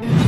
you